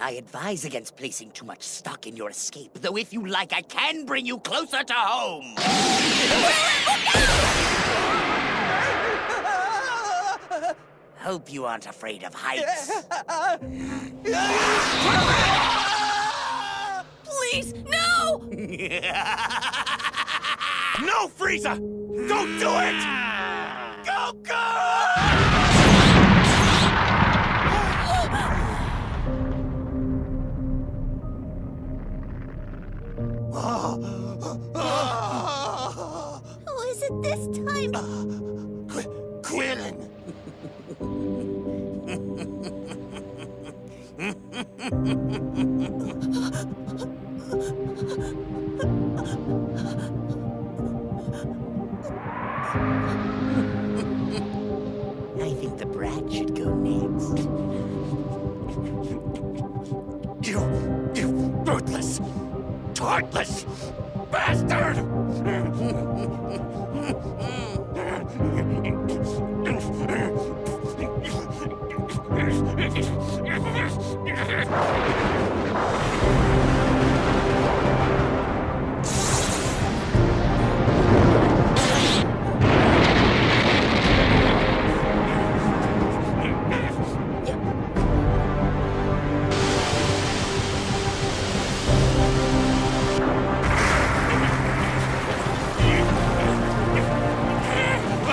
I advise against placing too much stock in your escape, though if you like, I can bring you closer to home. Hope you aren't afraid of heights. Please, no! No, Frieza! Don't do it! Goku! Is it this time? Qu Krillin! I think the brat should go next. You, you ruthless, heartless bastard!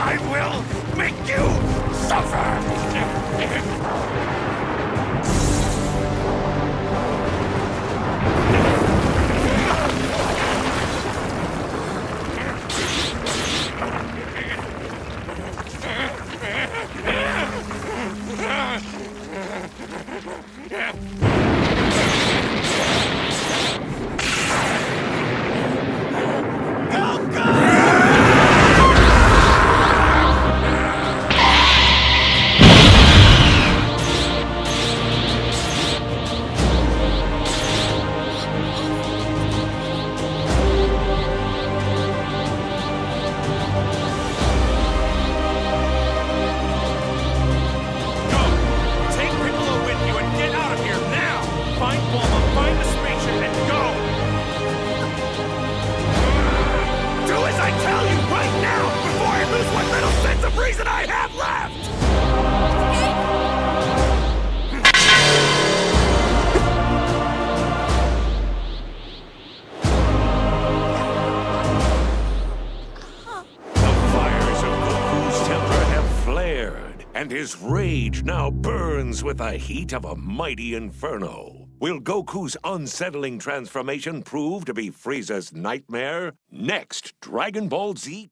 I will make you suffer! Go! Reason I have left! The fires of Goku's temper have flared, and his rage now burns with the heat of a mighty inferno. Will Goku's unsettling transformation prove to be Frieza's nightmare? Next, Dragon Ball Z